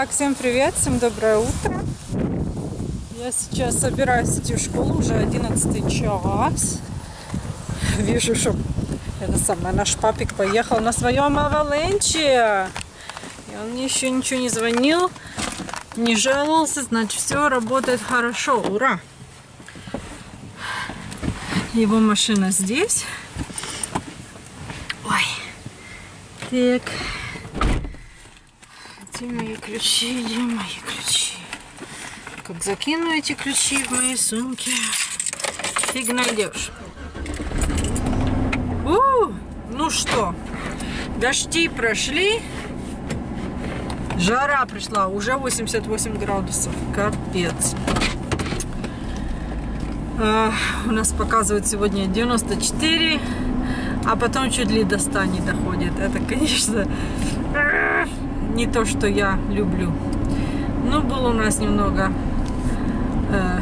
Итак, всем привет, всем доброе утро. Я сейчас собираюсь идти в школу, уже 11 час. Вижу, что это самое, наш папик поехал на своем аваленче. И он мне еще ничего не звонил, не жаловался, значит, все работает хорошо. Ура! Его машина здесь. Ой. Так. Где мои ключи? Где мои ключи? Как закину эти ключи в мои сумки, фиг найдешь. У, ну что, дожди прошли, жара пришла, уже 88 градусов, капец. А, у нас показывает сегодня 94, а потом чуть ли до 100 не доходит. Это, конечно, не то, что я люблю. Но было у нас немного... Э,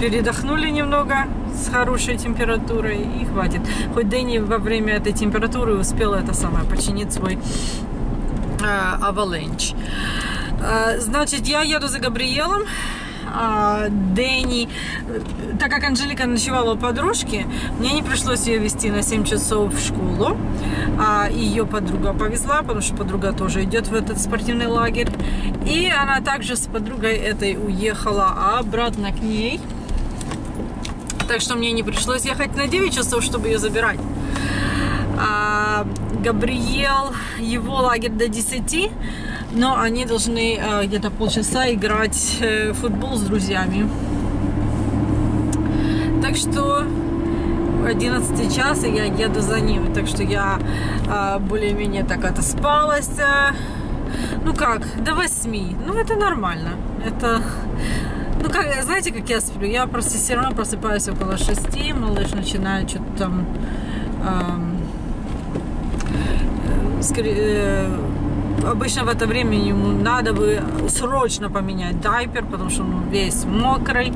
передохнули немного с хорошей температурой и хватит. Хоть Дэнни во время этой температуры успел это самое починить свой э, Avalanche. Э, значит, я еду за Габриелом. А, Дэнни, так как Анжелика ночевала у подружки, мне не пришлось ее вести на 7 часов в школу. А ее подруга повезла, потому что подруга тоже идет в этот спортивный лагерь. И она также с подругой этой уехала обратно к ней. Так что мне не пришлось ехать на 9 часов, чтобы ее забирать. А Габриел, его лагерь до 10 но они должны э, где-то полчаса играть э, в футбол с друзьями. Так что 11 час, и я еду за ним. Так что я э, более-менее так отоспалась. Ну как, до 8. Ну это нормально. Это... Ну, как, знаете, как я сплю? Я просто все равно просыпаюсь около 6, малыш начинает что-то там... Эм, скорее, э, обычно в это время ему надо бы срочно поменять дайпер, потому что он весь мокрый,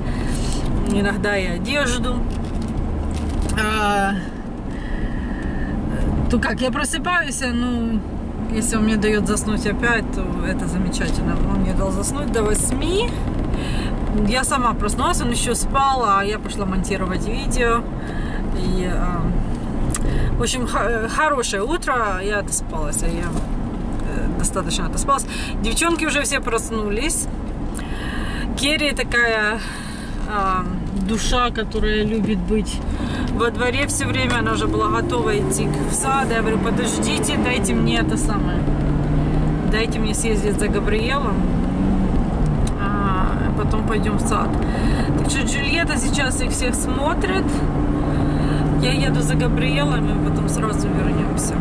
иногда и одежду. А, то как, я просыпаюсь, ну, если он мне дает заснуть опять, то это замечательно. Он мне дал заснуть до 8. Я сама проснулась, он еще спал, а я пошла монтировать видео. И, а, в общем, хорошее утро, я отоспалась, а я достаточно отоспалась. Девчонки уже все проснулись. Керри такая э, душа, которая любит быть во дворе все время. Она уже была готова идти в сад. Я говорю, подождите, дайте мне это самое. Дайте мне съездить за Габриэлом. А потом пойдем в сад. Так что Джульетта сейчас их всех смотрит. Я еду за Габриэлом и потом сразу вернемся.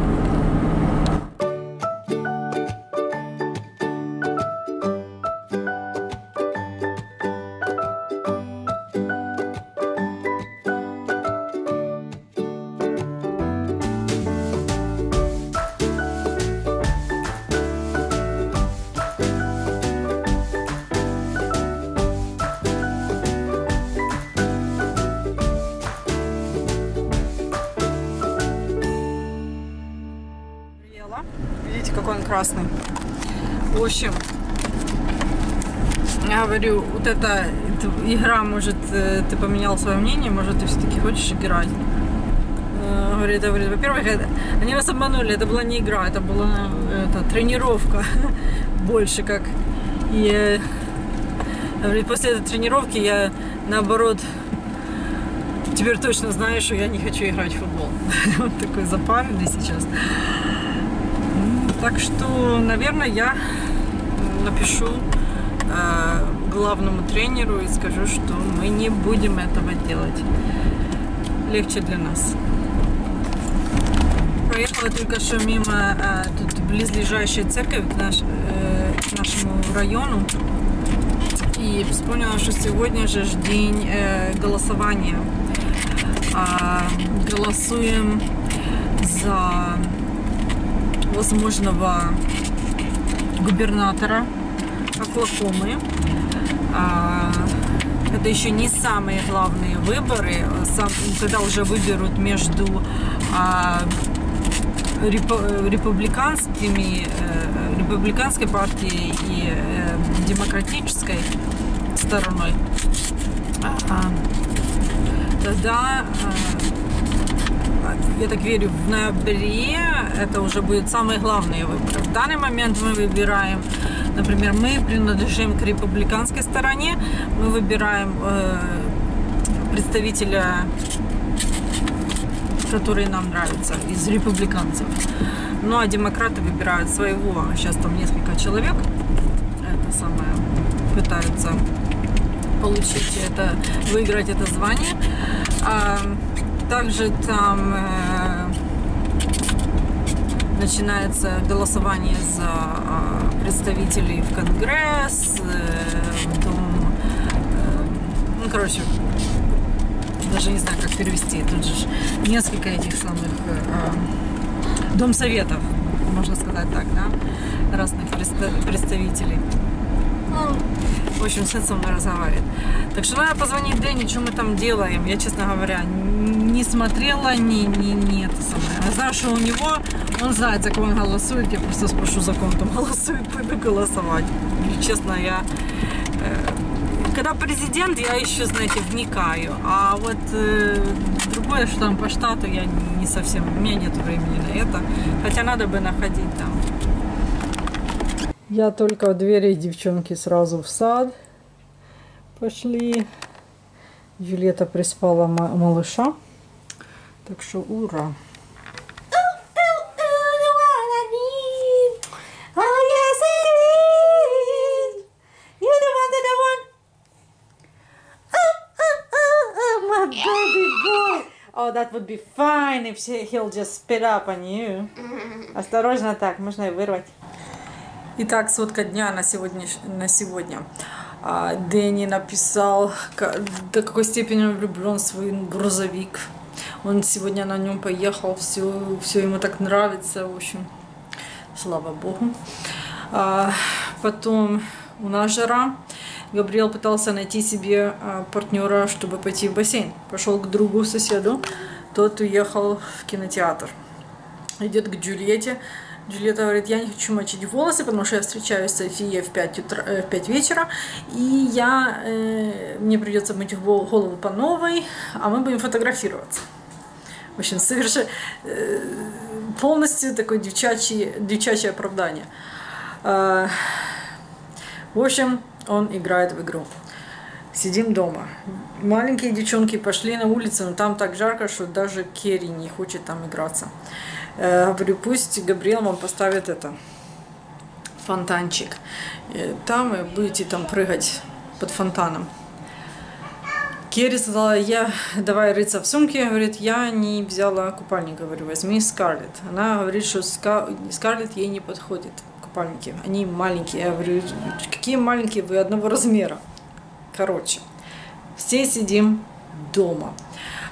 Красный. В общем, я говорю, вот эта, игра, может, э, ты поменял свое мнение, может, ты все-таки хочешь играть. Э, говорит, говорит, во-первых, они нас обманули, это была не игра, это была это, тренировка больше как. И говорит, после этой тренировки я наоборот теперь точно знаю, что я не хочу играть в футбол. Он такой запаренный сейчас. Так что, наверное, я напишу э, главному тренеру и скажу, что мы не будем этого делать. Легче для нас. Проехала только что мимо э, тут близлежащей церковь к, наш, э, к нашему району. И вспомнила, что сегодня же день э, голосования. Э, голосуем за возможного губернатора Оклахомы. А, это еще не самые главные выборы, когда уже выберут между а, республиканскими, э, республиканской партией и э, демократической стороной, а, тогда я так верю, в ноябре это уже будет самые главные выборы. В данный момент мы выбираем, например, мы принадлежим к республиканской стороне, мы выбираем э, представителя, который нам нравится, из республиканцев. Ну а демократы выбирают своего. Сейчас там несколько человек это самое пытаются получить это, выиграть это звание. А, также там э, начинается голосование за э, представителей в Конгресс, э, Дом, э, ну, короче, даже не знаю, как перевести. Тут же несколько этих самых э, Дом советов, можно сказать так, да, разных представителей. В общем, со мной разговаривает. Так что надо позвонить Дэнни, что мы там делаем. Я, честно говоря, не смотрела, ни, ни, ни это самое. Я знаю, что у него, он знает, за кого он голосует. Я просто спрошу, за кого он там голосует, пойду голосовать. И, честно, я... Э, когда президент, я еще, знаете, вникаю. А вот э, другое, что там по штату, я не совсем... У меня нет времени на это. Хотя надо бы находить там. Я только в двери, девчонки сразу в сад пошли. Юлета приспала малыша. Так что ура! Oh, that would be fine if he'll just spit up on you. Осторожно так, можно и вырвать. Итак, сотка дня на сегодня. На сегодня. А, Дэнни написал, до какой степени он влюблен в свой грузовик. Он сегодня на нем поехал, все, все ему так нравится, в общем, слава богу. А, потом у нас жара. Габриэл пытался найти себе а, партнера, чтобы пойти в бассейн. Пошел к другу, соседу. Тот уехал в кинотеатр. Идет к Джульетте Джульетта говорит, я не хочу мочить волосы, потому что я встречаюсь с Софией в 5, утра, э, в 5 вечера, и я, э, мне придется мыть голову по новой, а мы будем фотографироваться. В общем, совершенно э, полностью такое девчачье, девчачье оправдание. Э, в общем, он играет в игру. Сидим дома. Маленькие девчонки пошли на улицу, но там так жарко, что даже Керри не хочет там играться. Э, говорю, пусть Габриэл вам поставит это, фонтанчик. И там вы будете там прыгать под фонтаном. Керри сказала, я давай рыться в сумке, говорит, я не взяла купальник, говорю, возьми Скарлетт. Она говорит, что Скарлетт ей не подходит купальники, они маленькие. Я говорю, какие маленькие, вы одного размера. Короче, все сидим дома.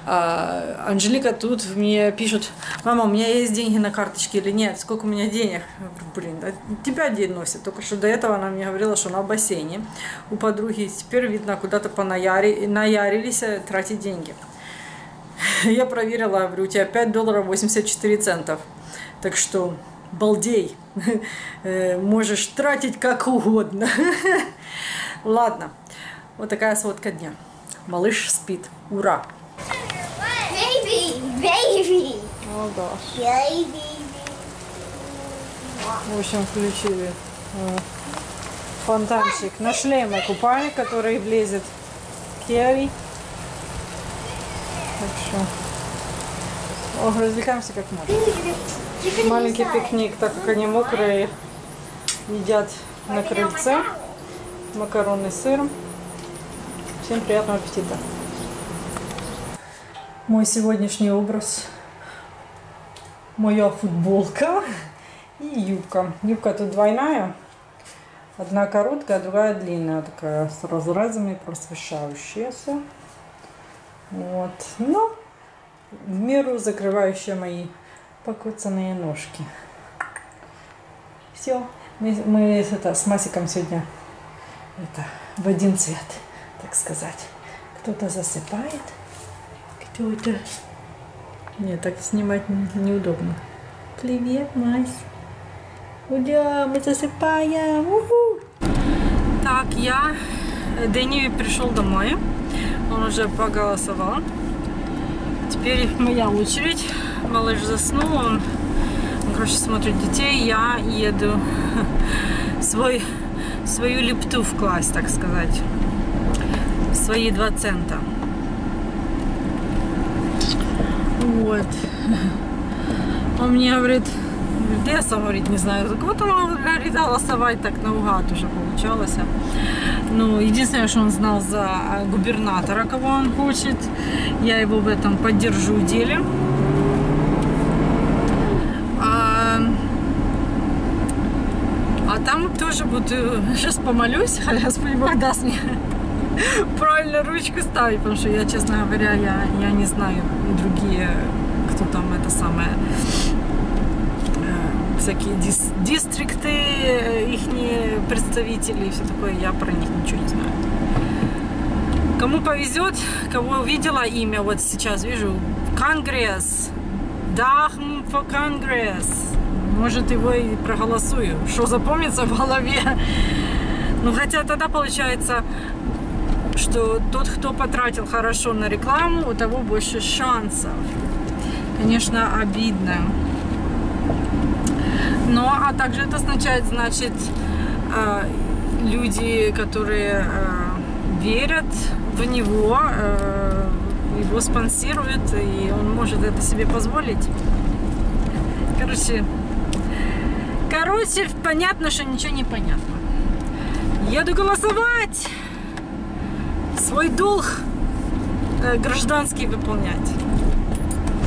А, Анжелика тут мне пишет, мама, у меня есть деньги на карточке или нет? Сколько у меня денег? Блин, а тебя день носит. Только что до этого она мне говорила, что она в бассейне у подруги. Теперь, видно, куда-то понаяри, наярились э, тратить деньги. Я проверила, говорю, у тебя 5 долларов 84 центов. Так что балдей, э, можешь тратить как угодно. Ладно, вот такая сводка дня. Малыш спит. Ура! Baby. О, да. В общем, включили э, фонтанчик. Нашли мы купальник, который влезет Керри. Так что о, развлекаемся как можно. Маленький пикник, так как они мокрые, едят на крыльце. Макароны с сыром. Всем приятного аппетита! Мой сегодняшний образ. Моя футболка и юбка. Юбка тут двойная. Одна короткая, другая длинная, такая с разрезами, просвещающаяся. Вот. Но в меру закрывающая мои покоцанные ножки. Все. Мы, мы это, с Масиком сегодня это, в один цвет, так сказать. Кто-то засыпает. Это? Нет, так снимать неудобно. Привет, Мась. Уля, мы засыпаем. Уху. Так, я... Дэнни пришел домой. Он уже поголосовал. Теперь моя очередь. Малыш заснул, он, он короче, смотрит детей. Я еду свой, свою лепту вкласть, так сказать. Свои два цента. Вот. Он мне говорит, лесом, говорит, не знаю, кого там, говорит, голосовать так наугад уже получалось. Ну, единственное, что он знал за губернатора, кого он хочет. Я его в этом поддержу деле. А, а там тоже буду, сейчас помолюсь, а Господь Бог даст мне правильно ручку ставить, потому что я, честно говоря, я, я не знаю другие, кто там это самое всякие дис дистрикты, э, их представители и все такое, я про них ничего не знаю. Кому повезет, кого увидела имя, вот сейчас вижу, Конгресс, Дахм for Конгресс, может его и проголосую, что запомнится в голове. Ну, хотя тогда получается, что тот, кто потратил хорошо на рекламу, у того больше шансов. Конечно, обидно. Но, а также это означает, значит, э, люди, которые э, верят в него, э, его спонсируют, и он может это себе позволить. Короче, короче, понятно, что ничего не понятно. Еду голосовать! Свой долг гражданский выполнять.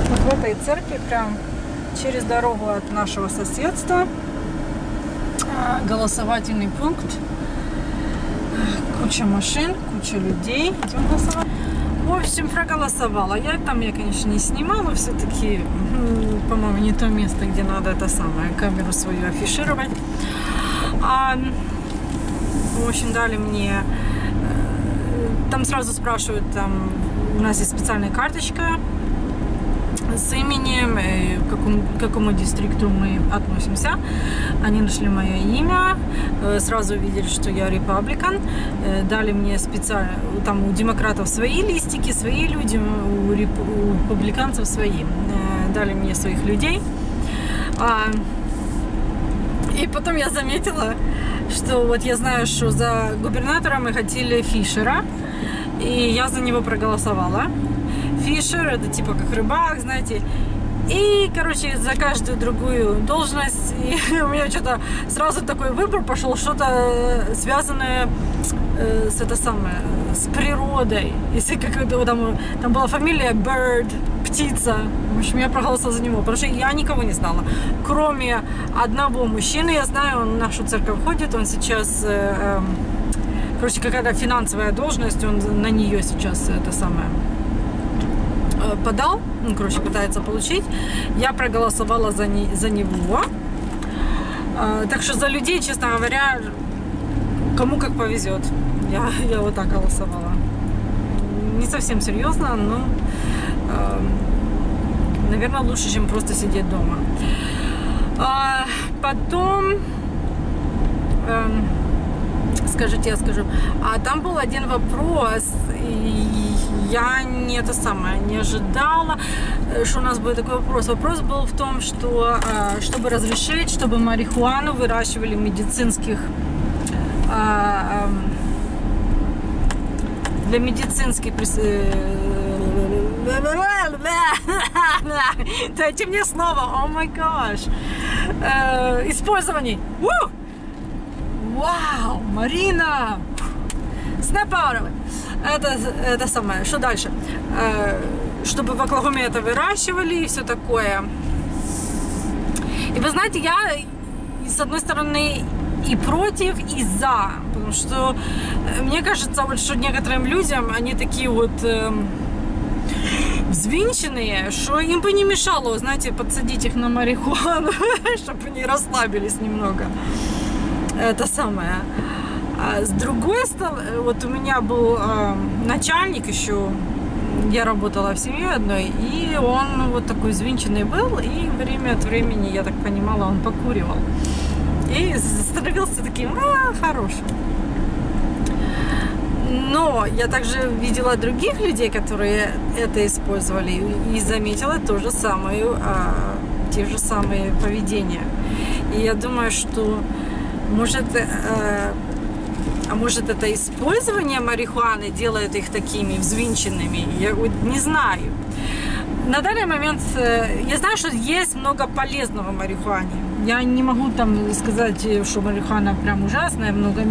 Вот в этой церкви прям через дорогу от нашего соседства. А, голосовательный пункт. Куча машин, куча людей. Идем голосовать. В общем, проголосовала. Я там, я, конечно, не снимала. Все-таки, по-моему, не то место, где надо это самое, камеру свою афишировать. А, в общем, дали мне... Там сразу спрашивают, там, у нас есть специальная карточка с именем, э, к какому, к какому дистрикту мы относимся. Они нашли мое имя, э, сразу увидели, что я репабликан, э, дали мне специально, там у демократов свои листики, свои люди, у, реп, у публиканцев свои. Дали мне своих людей. А, и потом я заметила, что вот я знаю, что за губернатора мы хотели Фишера, и я за него проголосовала фишер, это типа как рыбак, знаете. И, короче, за каждую другую должность и у меня что-то сразу такой выбор пошел, что-то э, связанное э, с это самое, с природой. Если как там, там была фамилия Bird, птица. В общем, я проголосовала за него, потому что я никого не знала. Кроме одного мужчины, я знаю, он в нашу церковь ходит, он сейчас, э, э, короче, какая-то финансовая должность, он на нее сейчас это самое Э, подал, ну, короче, пытается получить. Я проголосовала за, не, за него. Э, так что за людей, честно говоря, кому как повезет. Я, я вот так голосовала. Не совсем серьезно, но, э, наверное, лучше, чем просто сидеть дома. А, потом... Эм, скажите, я скажу. А там был один вопрос, и я не это самое не ожидала, что у нас будет такой вопрос. Вопрос был в том, что э, чтобы разрешить, чтобы марихуану выращивали в медицинских э, эм, для медицинских Дайте мне снова, о май гаш. Использований. Вау, Марина! It. Это, это самое. Что дальше? Э, чтобы в Оклахоме это выращивали и все такое. И вы знаете, я с одной стороны и против, и за. Потому что э, мне кажется, вот, что некоторым людям они такие вот э, взвинченные, что им бы не мешало, знаете, подсадить их на марихуану, чтобы они расслабились немного. Это самое. А с другой стороны, вот у меня был э, начальник еще я работала в семье одной, и он вот такой звинченный был, и время от времени, я так понимала, он покуривал. И становился таким а, хорошим. Но я также видела других людей, которые это использовали, и заметила то же самое, а, те же самые поведения. И я думаю, что может, а, а может это использование марихуаны делает их такими взвинченными? Я не знаю. На данный момент э, я знаю, что есть много полезного в марихуане. Я не могу там сказать, что марихуана прям ужасная, много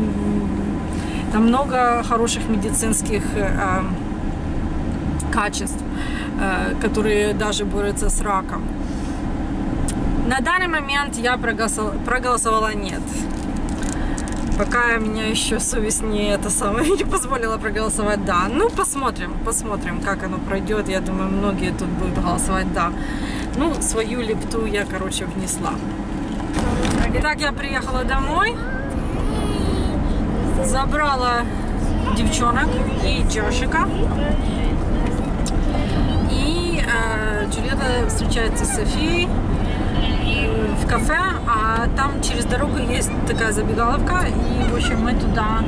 там много хороших медицинских э, качеств, э, которые даже борются с раком. На данный момент я проголосовала, проголосовала нет. Пока меня еще совесть не это самое не позволила проголосовать да. Ну, посмотрим, посмотрим, как оно пройдет. Я думаю, многие тут будут голосовать да. Ну, свою лепту я, короче, внесла. Итак, я приехала домой забрала девчонок и Джошика. И э, Джульетта встречается с Софией в кафе, а там через дорогу есть такая забегаловка, и, в общем, мы туда,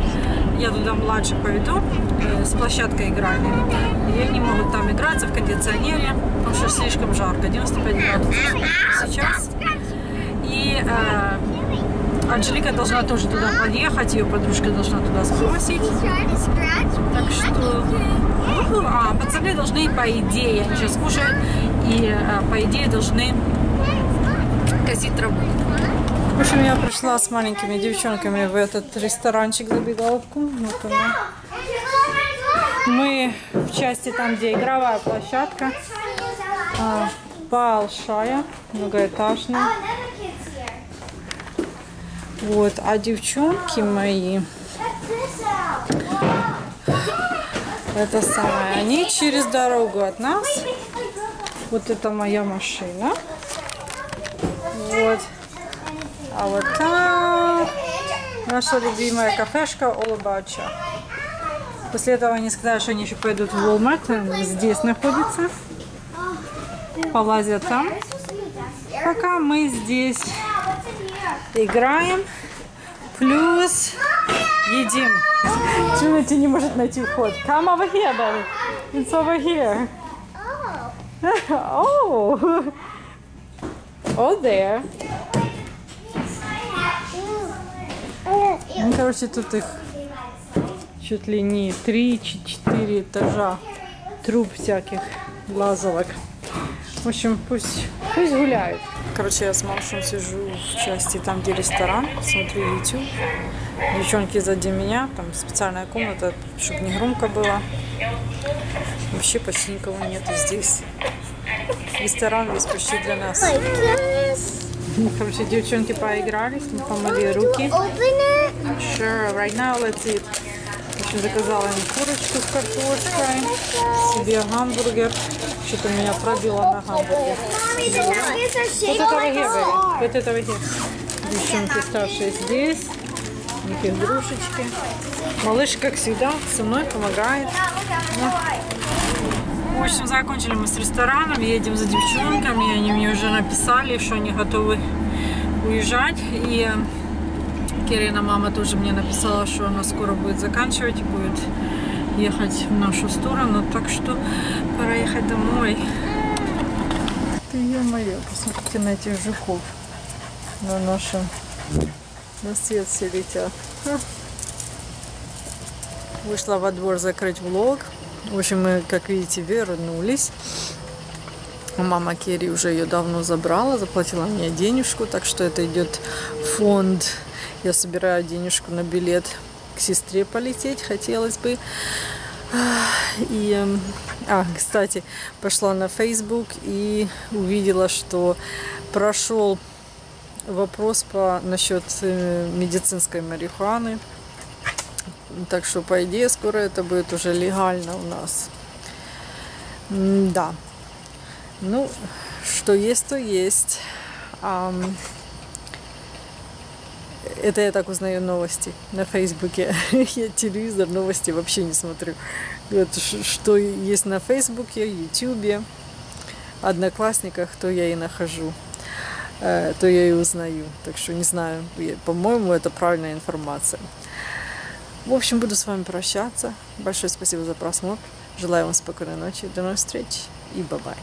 я туда младше поведу, э, с площадкой играли. И они могут там играться в кондиционере, потому что слишком жарко, 95 градусов сейчас. И э, Анжелика должна тоже туда поехать, ее подружка должна туда сбросить. Так что... А, пацаны должны, по идее, они сейчас кушают, и а, по идее должны косить траву. В общем, я пришла с маленькими девчонками в этот ресторанчик забегаловку. Вот. Мы в части там, где игровая площадка. А, большая, многоэтажная. Вот, а девчонки мои, это самое, они через дорогу от нас. Вот это моя машина. Вот. А вот там наша любимая кафешка Cha. После этого они сказали, что они еще пойдут в Walmart. Здесь находится. Полазят там. Пока мы здесь играем, плюс едим. Джунати не может найти вход. Come over here, baby. It's over here. Oh. Oh, there. Ну, короче, тут их чуть ли не 3-4 этажа труб всяких лазовок. В общем, пусть, пусть гуляют. Короче, я с Маршем сижу в части там, где ресторан, смотрю YouTube. Девчонки сзади меня, там специальная комната, чтобы не громко было. Вообще почти никого нету здесь. Ресторан весь почти для нас. Ну, короче, девчонки поиграли, мы помыли руки. Sure, right now let's eat. В общем, заказала им курочку с картошкой, себе гамбургер. Что-то меня пробило на гамбургер. Вот этого гега, вот этого гега. Девчонки старшие здесь, у них игрушечки. Малыш, как всегда, со мной помогает. В общем, закончили мы с рестораном, едем за девчонками. Они мне уже написали, что они готовы уезжать. И Керина мама тоже мне написала, что она скоро будет заканчивать и будет ехать в нашу сторону. Так что пора ехать домой. Ты ё-моё, посмотрите на этих жуков. На нашем... На свет все летят. Вышла во двор закрыть влог. В общем, мы, как видите, вернулись. Мама Керри уже ее давно забрала, заплатила мне денежку, так что это идет фонд я собираю денежку на билет к сестре полететь, хотелось бы. И, а, кстати, пошла на Facebook и увидела, что прошел вопрос по насчет э, медицинской марихуаны. Так что, по идее, скоро это будет уже легально у нас. Да. Ну, что есть, то есть. Это я так узнаю новости на Фейсбуке. Я телевизор, новости вообще не смотрю. Вот, что есть на Фейсбуке, Ютубе, Одноклассниках, то я и нахожу. Э, то я и узнаю. Так что не знаю, по-моему, это правильная информация. В общем, буду с вами прощаться. Большое спасибо за просмотр. Желаю вам спокойной ночи. До новых встреч и bye-bye.